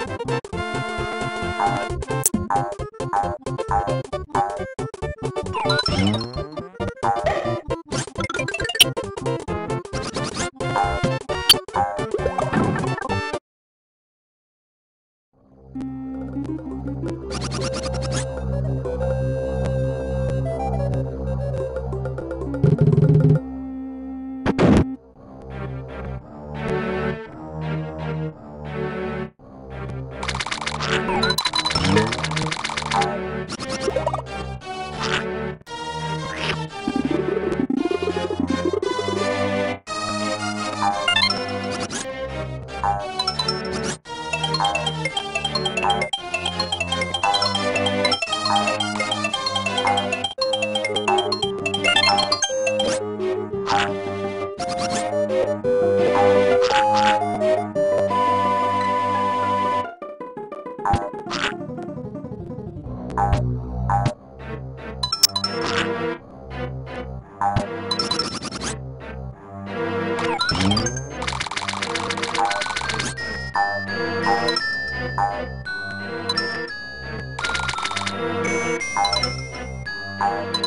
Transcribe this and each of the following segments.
Thank you. Thank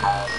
Thank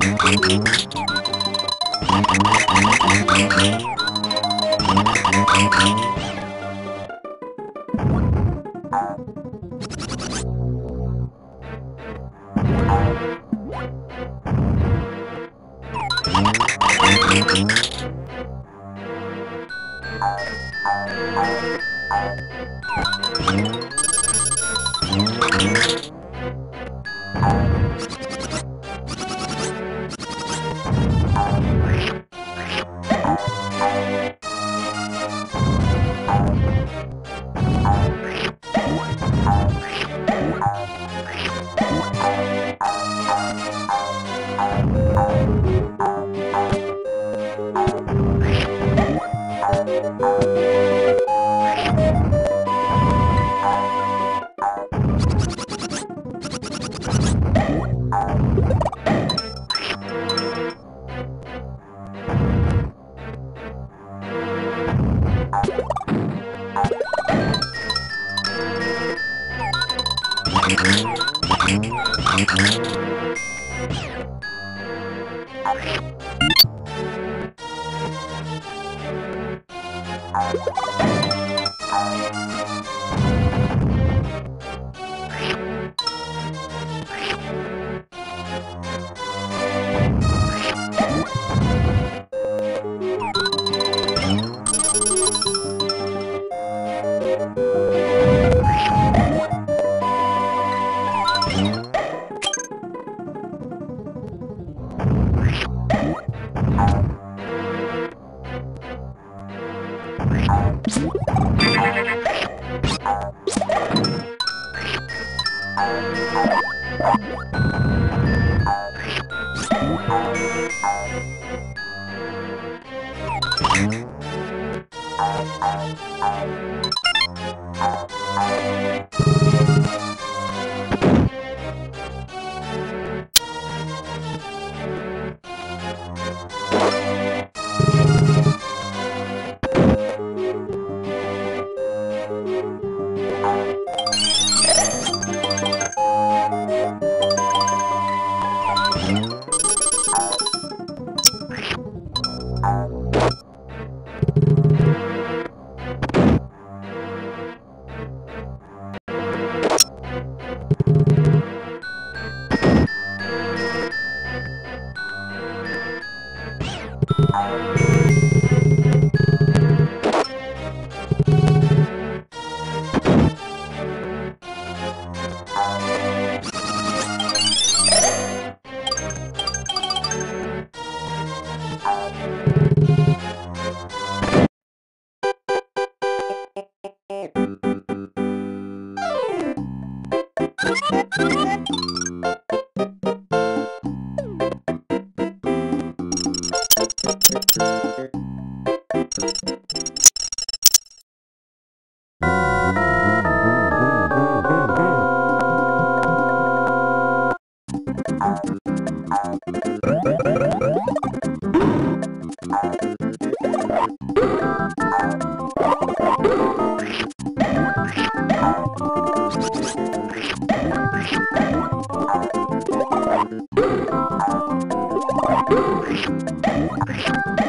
Thank Thank Thank Oh, my God.